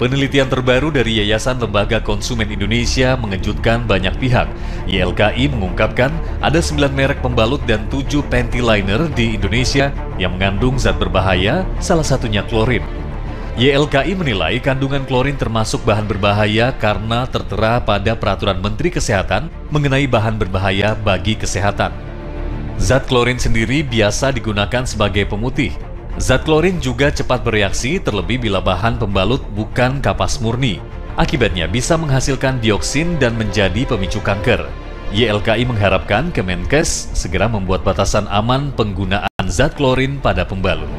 Penelitian terbaru dari Yayasan Lembaga Konsumen Indonesia mengejutkan banyak pihak. YLKI mengungkapkan ada 9 merek pembalut dan 7 panty liner di Indonesia yang mengandung zat berbahaya, salah satunya klorin. YLKI menilai kandungan klorin termasuk bahan berbahaya karena tertera pada Peraturan Menteri Kesehatan mengenai bahan berbahaya bagi kesehatan. Zat klorin sendiri biasa digunakan sebagai pemutih, Zat klorin juga cepat bereaksi terlebih bila bahan pembalut bukan kapas murni. Akibatnya bisa menghasilkan dioksin dan menjadi pemicu kanker. YLKI mengharapkan Kemenkes segera membuat batasan aman penggunaan zat klorin pada pembalut.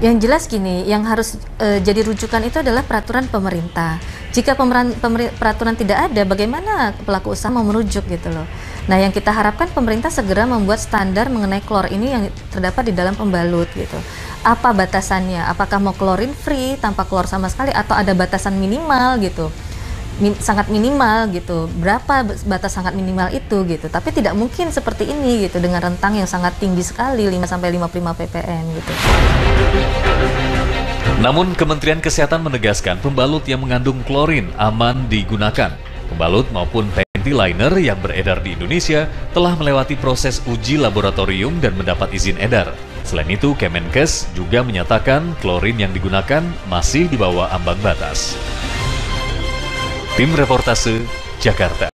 Yang jelas gini, yang harus e, jadi rujukan itu adalah peraturan pemerintah. Jika pemeran, pemer, peraturan tidak ada, bagaimana pelaku usaha mau merujuk gitu loh. Nah, yang kita harapkan pemerintah segera membuat standar mengenai klor ini yang terdapat di dalam pembalut gitu. Apa batasannya? Apakah mau klorin free tanpa klor sama sekali atau ada batasan minimal gitu? Min, sangat minimal gitu. Berapa batas sangat minimal itu gitu. Tapi tidak mungkin seperti ini gitu dengan rentang yang sangat tinggi sekali 5 sampai 55 ppm gitu. Namun Kementerian Kesehatan menegaskan pembalut yang mengandung klorin aman digunakan. Pembalut maupun panty liner yang beredar di Indonesia telah melewati proses uji laboratorium dan mendapat izin edar. Selain itu, Kemenkes juga menyatakan klorin yang digunakan masih di bawah ambang batas. Tim Reportase Jakarta